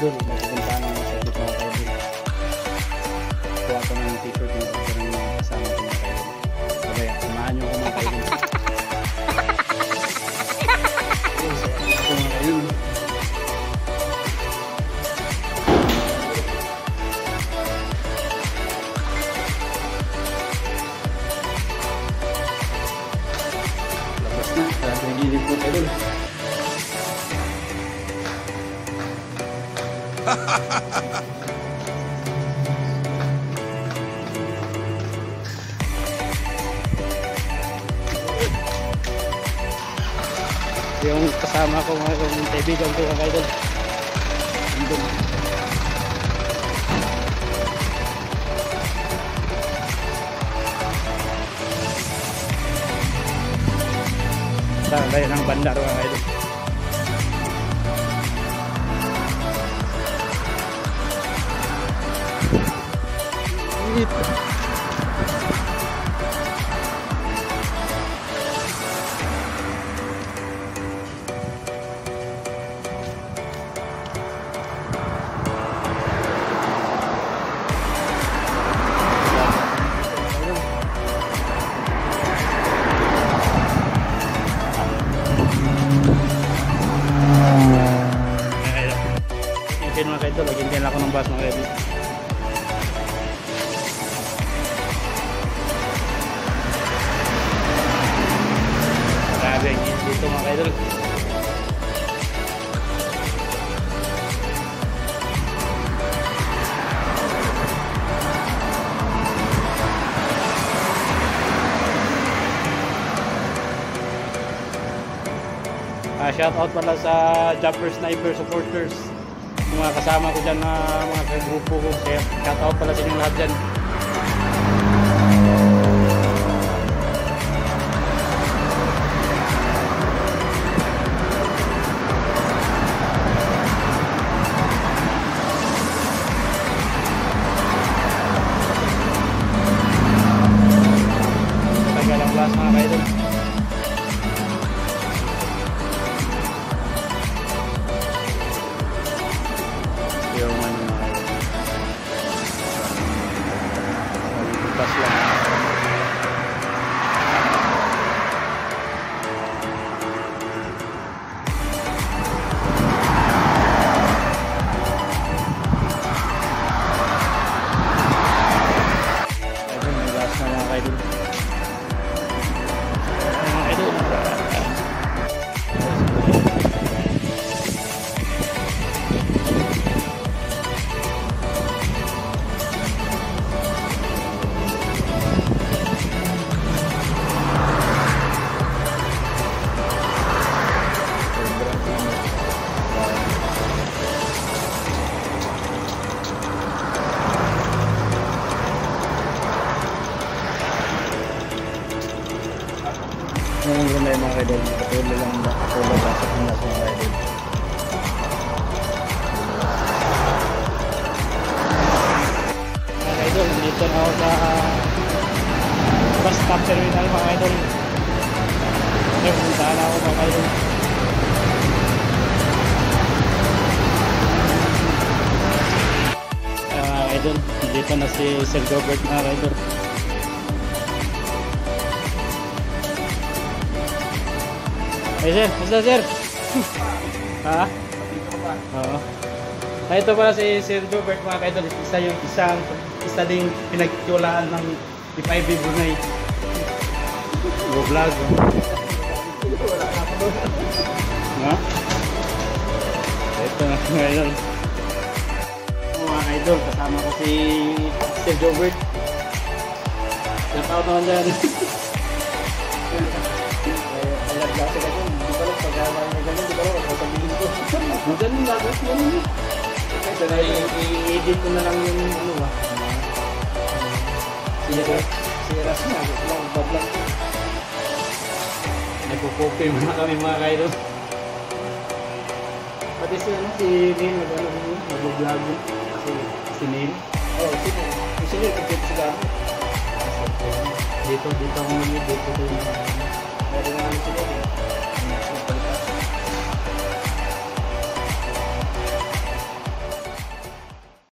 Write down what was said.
Idol, magpupuntahan naman sa group mga kaidol. Kuha ko ng t-shirt yung order ng mga kasama ko mga kaidol. Sabay, samahan nyo ako mga kaidol. Ito mga yung kasama ko yung kaibigan ko mga idol. Andun. Saan tayo ng bandar mga idol Init. Okay mga kaidol, lagyan din ako ng bus mga kaidol. Dito mga kaidol. Ah, shout out pala sa Jumper Sniper supporters. Yung mga kasama ko dyan na mga kagrupo ko. Shout out pala sa inyong lahat dyan. Kaidol. Patuloy lang patuloy lang sa mga kaidol. Mga kaidol, dito na ako sa bus stop terminal mga kaidol. Ngayon, puntahan na ako mga. Kaya mga kaidol, dito na si Sir Gilbert mga kaidol. Ay sir, basta sir. ha? Oo. Ah, ito pala si Sir Gilbert mga kaidol, isa yung isang isa ding pinagtiwalaan ng Ipay Brunei. Go vlog. Ha? Ito na mga mga idol, kasama ko si Sir Gilbert. Shout out naman dyan. pag-aaral na ganun, di ba sasabihin ko. Ganun lang, ganun ganun. Na i-edit ko na lang yung ano ba. Sige ko, si Ras na, lang, bablang. Nagpo-copy muna kami mga kaidol. Pati si ano, si Neil, nag-ano mo, nag-vlog yun. Si, si Neil. Oh, sino? Si Neil, pagkita sila. Dito, dito ako nag dito ko yung Meron